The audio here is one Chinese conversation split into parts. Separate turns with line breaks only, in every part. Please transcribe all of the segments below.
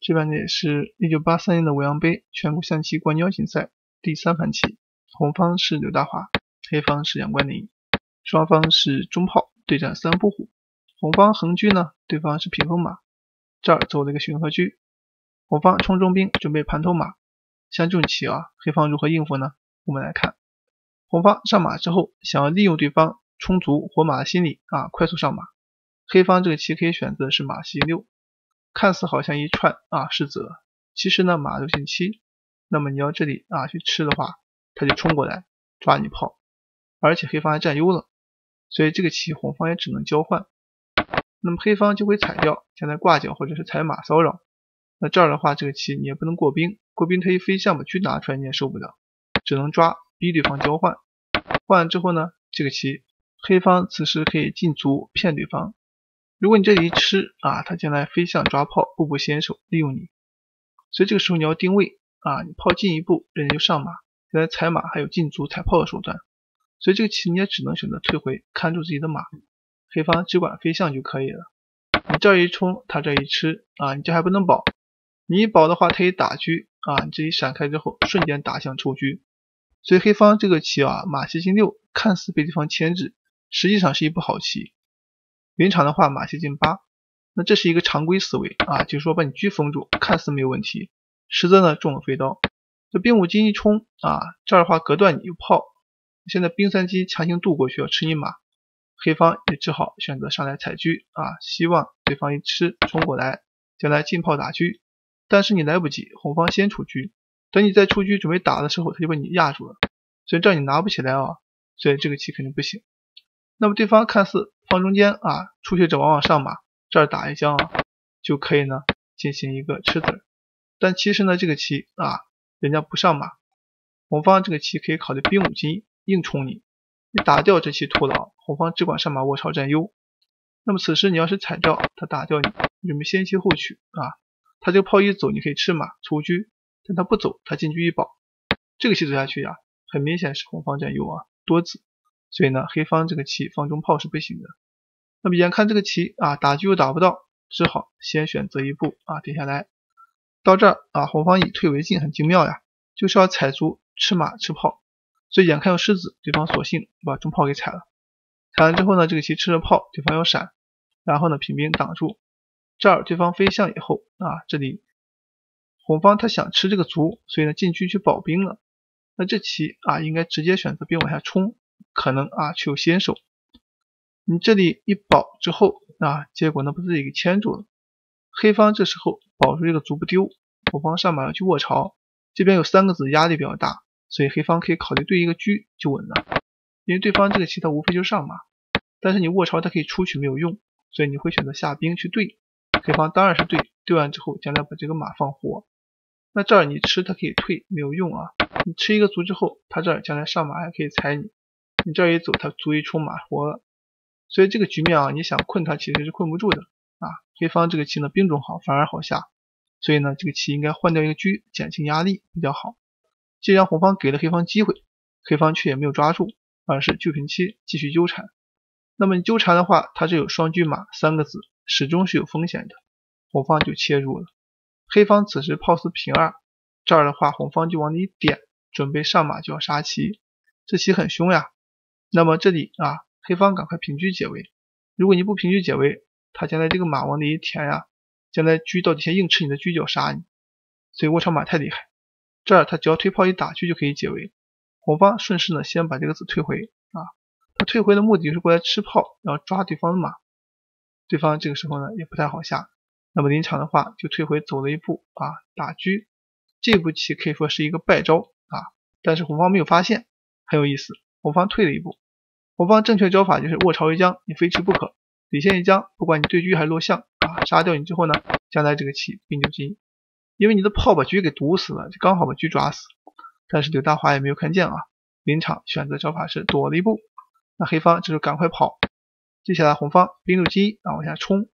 这边呢也是一九八三年的五羊杯全国象棋冠军邀请赛第三盘棋，红方是刘大华，黑方是杨冠林，双方是中炮对战三步虎，红方横车呢，对方是屏风马，这儿走了一个巡河车，红方冲中兵准备盘头马，像这种棋啊，黑方如何应付呢？我们来看，红方上马之后，想要利用对方充足活马的心理啊，快速上马。黑方这个棋可以选择是马西六，看似好像一串啊是子，其实呢马六进七，那么你要这里啊去吃的话，他就冲过来抓你炮，而且黑方还占优了，所以这个棋红方也只能交换，那么黑方就会踩掉，将来挂角或者是踩马骚扰，那这儿的话这个棋你也不能过兵，过兵他一飞象把车拿出来你也受不了，只能抓逼对方交换，换完之后呢，这个棋黑方此时可以进卒骗对方。如果你这里一吃啊，他将来飞象抓炮，步步先手，利用你。所以这个时候你要定位啊，你炮进一步，人家就上马，将来踩马还有进卒踩炮的手段。所以这个棋你也只能选择退回，看住自己的马。黑方只管飞象就可以了。你这一冲，他这一吃啊，你这还不能保。你一保的话，他一打车啊，你这一闪开之后，瞬间打向抽车。所以黑方这个棋啊，马七进六，看似被对方牵制，实际上是一步好棋。临场的话，马七进八，那这是一个常规思维啊，就是说把你车封住，看似没有问题，实则呢中了飞刀。这兵五进一冲啊，这儿的话隔断你有炮，现在兵三进强行渡过去要吃你马，黑方也只好选择上来踩车啊，希望对方一吃冲过来，将来进炮打车，但是你来不及，红方先出车，等你再出车准备打的时候，他就把你压住了，所以这你拿不起来啊，所以这个棋肯定不行。那么对方看似放中间啊，初学者往往上马，这儿打一将啊，就可以呢进行一个吃子。但其实呢，这个棋啊，人家不上马，红方这个棋可以考虑兵五进硬冲你，你打掉这棋徒劳，红方只管上马卧槽占优。那么此时你要是踩掉，他打掉你，准备先切后取啊，他这个炮一走，你可以吃马出车，但他不走，他进车一保，这个棋走下去呀，很明显是红方占优啊，多子。所以呢，黑方这个棋放中炮是不行的。那么眼看这个棋啊，打车又打不到，只好先选择一步啊，停下来。到这儿啊，红方以退为进，很精妙呀，就是要踩卒吃马吃炮。所以眼看要狮子，对方索性把中炮给踩了。踩完之后呢，这个棋吃了炮，对方要闪，然后呢平兵挡住。这儿对方飞象以后啊，这里红方他想吃这个卒，所以呢进车去保兵了。那这棋啊，应该直接选择兵往下冲。可能啊，去有先手。你这里一保之后啊，结果呢，把自己给牵住了。黑方这时候保住这个卒不丢，红方上马要去卧槽，这边有三个子压力比较大，所以黑方可以考虑对一个车就稳了。因为对方这个棋他无非就上马，但是你卧槽他可以出去没有用，所以你会选择下兵去对。黑方当然是对，对完之后将来把这个马放活。那这儿你吃他可以退没有用啊，你吃一个卒之后，他这儿将来上马还可以踩你。你这一走，他足以出马活了，所以这个局面啊，你想困他其实是困不住的啊。黑方这个棋呢，兵种好，反而好下，所以呢，这个棋应该换掉一个车，减轻压力比较好。既然红方给了黑方机会，黑方却也没有抓住，而是就平七继续纠缠。那么你纠缠的话，他这有双车马三个子，始终是有风险的。红方就切入了，黑方此时炮四平二，这儿的话红方就往里点，准备上马就要杀棋，这棋很凶呀。那么这里啊，黑方赶快平车解围。如果你不平车解围，他将来这个马往里一填呀，将来车到底下硬吃你的车就要杀你。所以卧槽马太厉害。这儿他只要推炮一打车就可以解围。红方顺势呢，先把这个子退回啊。他退回的目的就是过来吃炮，然后抓对方的马。对方这个时候呢也不太好下。那么临场的话就退回走了一步啊，打车。这步棋可以说是一个败招啊，但是红方没有发现，很有意思。红方退了一步，红方正确招法就是卧槽一将，你非吃不可。底线一将，不管你对车还是落象啊，杀掉你之后呢，将来这个棋兵就进，因为你的炮把车给堵死了，就刚好把车抓死。但是刘大华也没有看见啊，临场选择招法是躲了一步。那黑方就是赶快跑，接下来红方兵六进一，啊往下冲。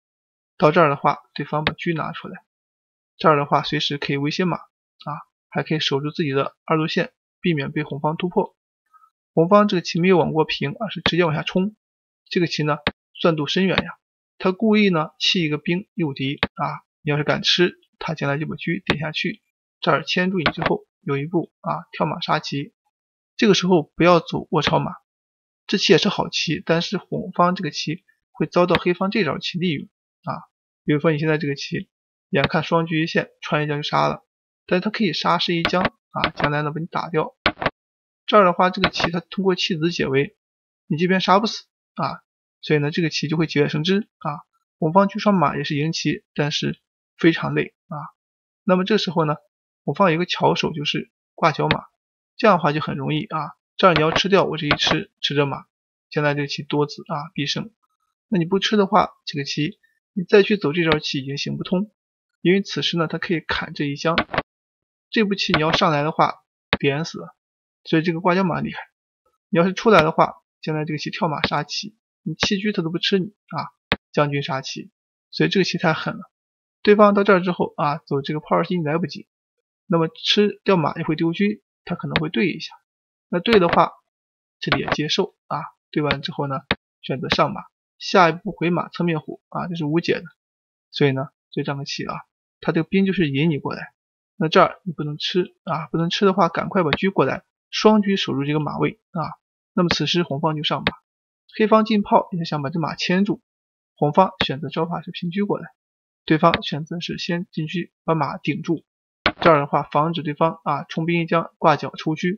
到这儿的话，对方把车拿出来，这儿的话随时可以威胁马啊，还可以守住自己的二路线，避免被红方突破。红方这个棋没有往过平，而是直接往下冲。这个棋呢，算度深远呀。他故意呢弃一个兵诱敌啊。你要是敢吃，他将来就把车点下去，这儿牵住你之后，有一步啊跳马杀棋，这个时候不要走卧槽马，这棋也是好棋，但是红方这个棋会遭到黑方这招棋利用啊，比如说你现在这个棋，眼看双车一线，穿一将就杀了，但是他可以杀士一将啊，将来呢把你打掉，这儿的话这个棋他通过弃子解围，你这边杀不死啊，所以呢这个棋就会节外生枝啊。红方去双马也是赢棋，但是非常累啊。那么这时候呢，红方有一个巧手就是挂角马，这样的话就很容易啊。这儿你要吃掉我这一吃，吃着马，将来这个棋多子啊必胜。那你不吃的话，这个棋你再去走这招棋已经行不通，因为此时呢它可以砍这一将，这步棋你要上来的话点死，所以这个挂角马厉害。你要是出来的话，将来这个棋跳马杀棋，你弃车他都不吃你啊。将军杀棋，所以这个棋太狠了。对方到这儿之后啊，走这个炮二进来不及，那么吃掉马也会丢车，他可能会对一下。那对的话，这里也接受啊。对完之后呢，选择上马，下一步回马侧面虎啊，这是无解的。所以呢，这张个棋啊，他这个兵就是引你过来。那这儿你不能吃啊，不能吃的话，赶快把车过来，双车守住这个马位啊。那么此时红方就上马，黑方进炮也是想把这马牵住。红方选择招法是平车过来，对方选择是先进车把马顶住，这样的话防止对方啊冲兵一将挂角出车。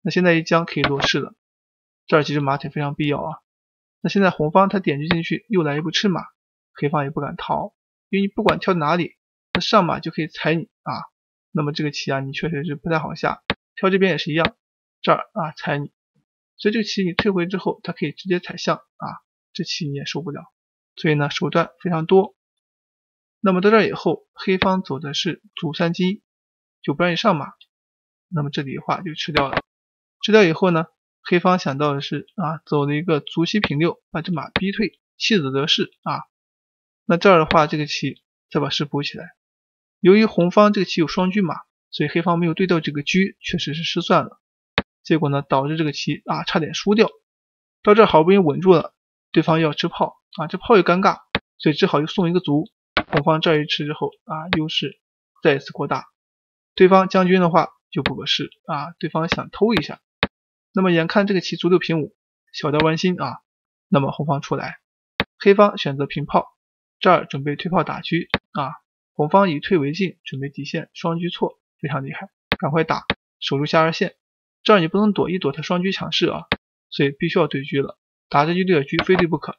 那现在一将可以落士了，这儿其实马腿非常必要啊。那现在红方他点车进去，又来一步吃马，黑方也不敢逃，因为你不管跳哪里，他上马就可以踩你啊。那么这个棋啊，你确实是不太好下。跳这边也是一样，这儿啊踩你，所以这个棋你退回之后，他可以直接踩象啊，这棋你也受不了。所以呢，手段非常多。那么到这以后，黑方走的是卒三进一，就不让你上马。那么这里的话就吃掉了。吃掉以后呢，黑方想到的是啊，走了一个卒七平六，把这马逼退，弃子得势啊。那这儿的话，这个棋再把士补起来。由于红方这个棋有双车马，所以黑方没有对到这个车，确实是失算了。结果呢，导致这个棋啊差点输掉。到这好不容易稳住了，对方要吃炮。啊，这炮又尴尬，所以只好又送一个卒。红方这一吃之后啊，优势再一次扩大。对方将军的话就不合适啊，对方想偷一下。那么眼看这个棋卒六平五，小掉弯心啊，那么红方出来，黑方选择平炮，这儿准备退炮打车啊。红方以退为进，准备底线双车错，非常厉害，赶快打，守住下二线。这儿你不能躲一躲他双车强势啊，所以必须要对车了，打这一对车非对不可。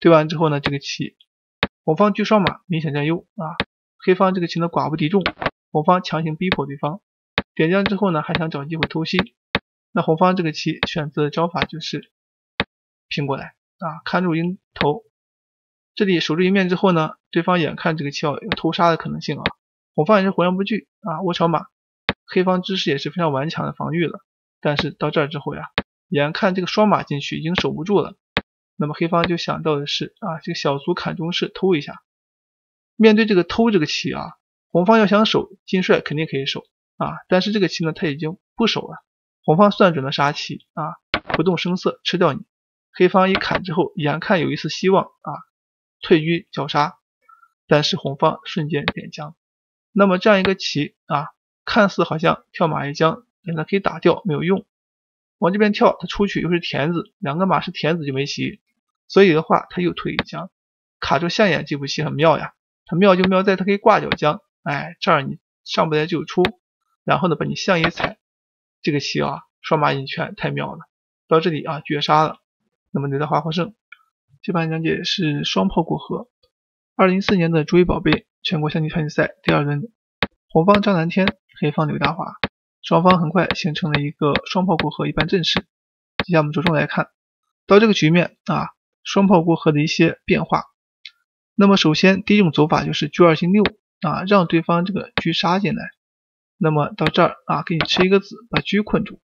对完之后呢，这个棋红方车双马明显占优啊，黑方这个棋呢寡不敌众，红方强行逼迫对方点将之后呢，还想找机会偷袭，那红方这个棋选择的招法就是拼过来啊，看住鹰头，这里守住一面之后呢，对方眼看这个棋要有偷杀的可能性啊，红方也是浑然不惧啊，卧槽马，黑方知识也是非常顽强的防御了，但是到这儿之后呀，眼看这个双马进去已经守不住了。那么黑方就想到的是啊，这个小卒砍中士偷一下。面对这个偷这个棋啊，红方要想守金帅肯定可以守啊，但是这个棋呢他已经不守了。红方算准了杀棋啊，不动声色吃掉你。黑方一砍之后，眼看有一丝希望啊，退车绞杀，但是红方瞬间点将。那么这样一个棋啊，看似好像跳马一将，让他可以打掉，没有用。往这边跳，他出去又是田子，两个马是田子就没棋，所以的话他又退一将，卡住象眼这步棋很妙呀。他妙就妙在他可以挂角将，哎，这儿你上不来就出，然后呢把你象一踩，这个棋啊双马引圈太妙了。到这里啊绝杀了，那么刘德华获胜。这盘讲解是双炮过河，二零一四年的诸位宝贝全国象棋团体赛第二轮，红方张南天，黑方刘大华。双方很快形成了一个双炮过河一般阵势。接下来我们着重来看到这个局面啊，双炮过河的一些变化。那么首先第一种走法就是车二进六啊，让对方这个车杀进来。那么到这儿啊，给你吃一个子，把车困住。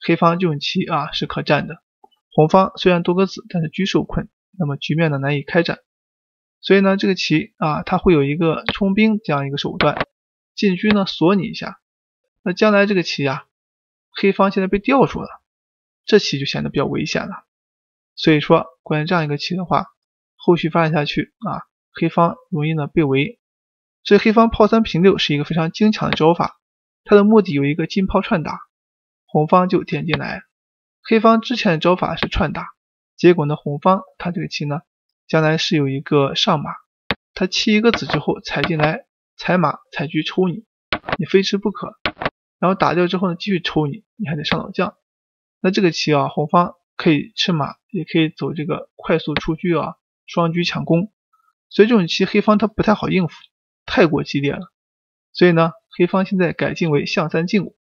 黑方这种棋啊是可战的。红方虽然多个子，但是车受困，那么局面呢难以开展。所以呢这个棋啊，它会有一个冲兵这样一个手段，进车呢锁你一下。那将来这个棋啊，黑方现在被吊住了，这棋就显得比较危险了。所以说，关于这样一个棋的话，后续发展下去啊，黑方容易呢被围。所以黑方炮三平六是一个非常精巧的招法，它的目的有一个金炮串打，红方就点进来。黑方之前的招法是串打，结果呢，红方他这个棋呢，将来是有一个上马，他弃一个子之后踩进来，踩马踩车抽你，你非吃不可。然后打掉之后呢，继续抽你，你还得上老将。那这个棋啊，红方可以吃马，也可以走这个快速出车啊，双车抢攻。所以这种棋黑方他不太好应付，太过激烈了。所以呢，黑方现在改进为象三进五。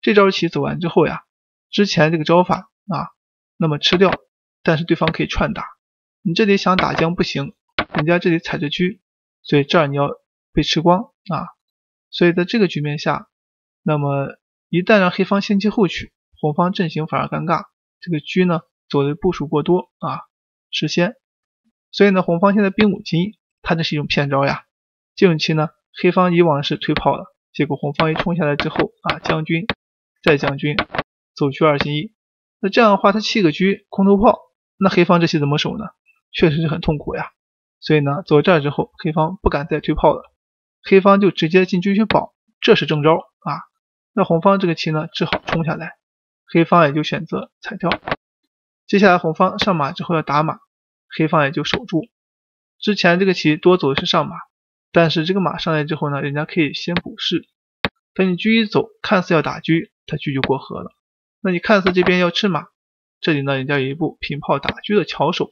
这招棋走完之后呀，之前这个招法啊，那么吃掉，但是对方可以串打。你这里想打将不行，人家这里踩着车，所以这儿你要被吃光啊。所以在这个局面下。那么一旦让黑方先期后取，红方阵型反而尴尬。这个车呢走的步数过多啊，失先。所以呢，红方现在兵五进，它这是一种骗招呀。这种棋呢，黑方以往是退炮了，结果红方一冲下来之后啊，将军再将军走车二进一。那这样的话，他弃个车空头炮，那黑方这棋怎么守呢？确实是很痛苦呀。所以呢，走这儿之后，黑方不敢再退炮了，黑方就直接进车去保，这是正招啊。那红方这个棋呢，只好冲下来，黑方也就选择踩掉。接下来红方上马之后要打马，黑方也就守住。之前这个棋多走的是上马，但是这个马上来之后呢，人家可以先补士。等你车一走，看似要打车，他车就过河了。那你看似这边要吃马，这里呢人家有一步平炮打车的巧手。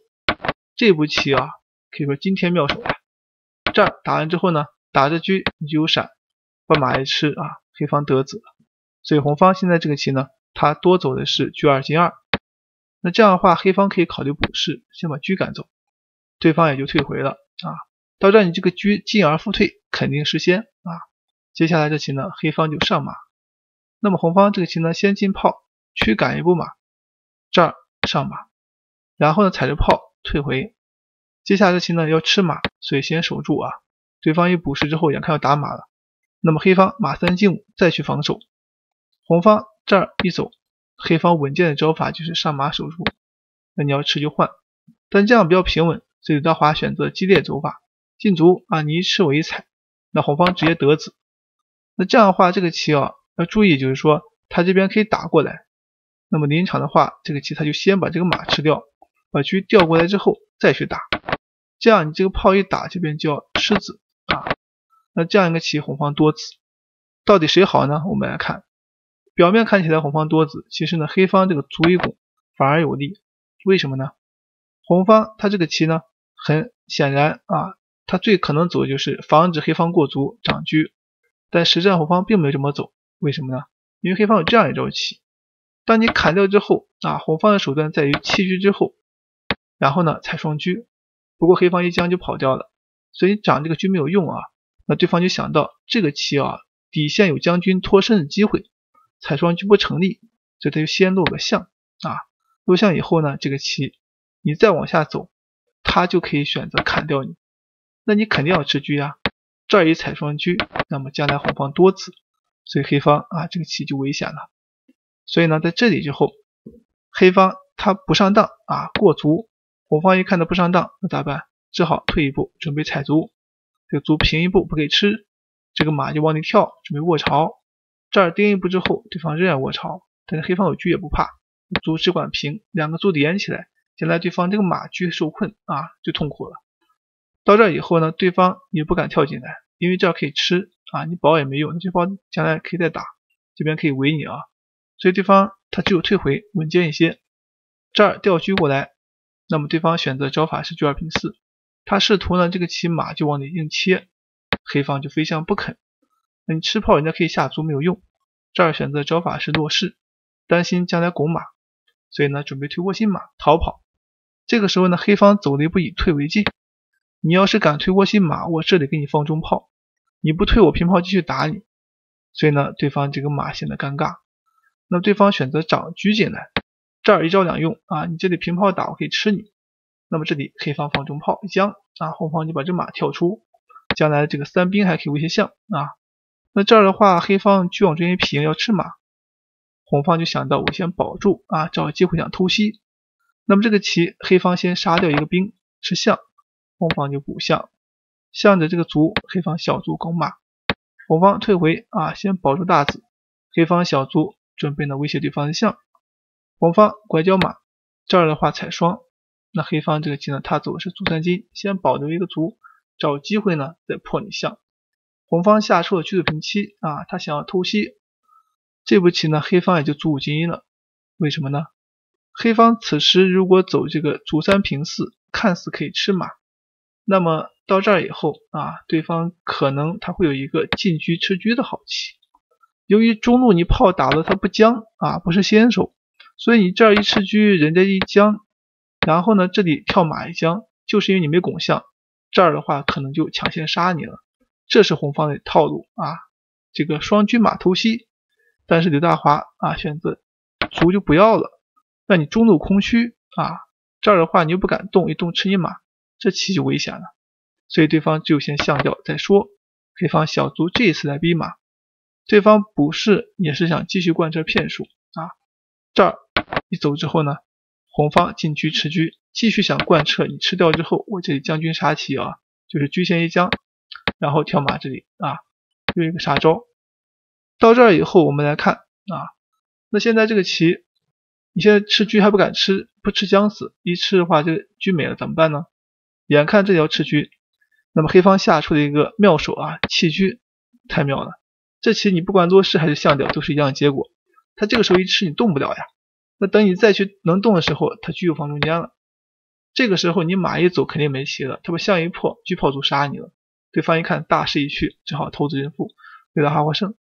这步棋啊，可以说惊天妙手呀。这儿打完之后呢，打着车你就有闪，把马一吃啊。黑方得子，所以红方现在这个棋呢，他多走的是车二进二。那这样的话，黑方可以考虑补士，先把车赶走，对方也就退回了啊。到这你这个车进而复退，肯定是先啊。接下来这棋呢，黑方就上马。那么红方这个棋呢，先进炮驱赶一步马，这儿上马，然后呢踩着炮退回。接下来这棋呢要吃马，所以先守住啊。对方一补士之后，眼看要打马了。那么黑方马三进五再去防守，红方这儿一走，黑方稳健的招法就是上马守住。那你要吃就换，但这样比较平稳，所以刘大华选择激烈走法，进卒啊，你一吃我一踩，那红方直接得子。那这样的话，这个棋啊要注意，就是说他这边可以打过来。那么临场的话，这个棋他就先把这个马吃掉，把车调过来之后再去打，这样你这个炮一打，这边就要吃子。那这样一个棋，红方多子，到底谁好呢？我们来看，表面看起来红方多子，其实呢，黑方这个卒一拱反而有利。为什么呢？红方他这个棋呢，很显然啊，他最可能走的就是防止黑方过卒长车，但实战红方并没有这么走。为什么呢？因为黑方有这样一招棋，当你砍掉之后啊，红方的手段在于弃车之后，然后呢踩双车，不过黑方一将就跑掉了，所以长这个车没有用啊。那对方就想到这个棋啊，底线有将军脱身的机会，踩双车不成立，所以他就先落个象啊。落象以后呢，这个棋你再往下走，他就可以选择砍掉你。那你肯定要吃车呀，这儿一踩双车，那么将来红方多子，所以黑方啊这个棋就危险了。所以呢，在这里之后，黑方他不上当啊，过卒，红方一看他不上当，那咋办？只好退一步，准备踩卒。这个卒平一步不给吃，这个马就往里跳，准备卧槽。这儿盯一步之后，对方仍然卧槽，但是黑方有车也不怕，卒只管平，两个卒连起来，将来对方这个马车受困啊，就痛苦了。到这儿以后呢，对方也不敢跳进来，因为这儿可以吃啊，你保也没用，这方将来可以再打，这边可以围你啊，所以对方他只有退回稳健一些。这儿调车过来，那么对方选择招法是车二平四。他试图呢，这个骑马就往里硬切，黑方就非将不肯。那你吃炮，人家可以下卒没有用。这儿选择招法是落士，担心将来拱马，所以呢准备推窝心马逃跑。这个时候呢，黑方走了一步以退为进。你要是敢推窝心马，我这里给你放中炮；你不退，我平炮继续打你。所以呢，对方这个马显得尴尬。那对方选择长车进来，这儿一招两用啊，你这里平炮打，我可以吃你。那么这里黑方放中炮一将啊，红方就把这马跳出，将来这个三兵还可以威胁象啊。那这儿的话，黑方车往这边平要吃马，红方就想到我先保住啊，找机会想偷袭。那么这个棋黑方先杀掉一个兵吃象，红方就补象，向着这个卒，黑方小卒攻马，红方退回啊，先保住大子，黑方小卒准备呢威胁对方的象，红方拐角马，这儿的话踩双，那黑方这个棋呢，他走的是卒三进一，先保留一个卒，找机会呢再破你象。红方下出了车子平七啊，他想要偷袭，这步棋呢，黑方也就卒五进一了。为什么呢？黑方此时如果走这个卒三平四，看似可以吃马，那么到这儿以后啊，对方可能他会有一个进车吃车的好棋。由于中路你炮打了他不将啊，不是先手，所以你这儿一吃车，人家一将，然后呢这里跳马一将，就是因为你没拱象，这儿的话可能就抢先杀你了。这是红方的套路啊，这个双车马偷袭，但是刘大华啊选择卒就不要了，那你中路空虚啊，这儿的话你又不敢动，一动吃你马，这棋就危险了，所以对方就先象掉再说。黑方小卒这一次来逼马，对方补士也是想继续贯彻骗术啊，这儿一走之后呢，红方进车吃车，继续想贯彻，你吃掉之后，我这里将军杀棋啊，就是车先一将。然后跳马这里啊，又一个杀招。到这儿以后，我们来看啊，那现在这个棋，你现在吃车还不敢吃，不吃将死，一吃的话，这个车没了，怎么办呢？眼看这条吃车，那么黑方下出了一个妙手啊，弃车，太妙了。这棋你不管落士还是象掉，都是一样的结果。他这个时候一吃，你动不了呀。那等你再去能动的时候，他车又放中间了。这个时候你马一走，肯定没棋了。他把象一破，车炮卒杀你了。对方一看大势已去，只好投子认负，刘大哈获胜。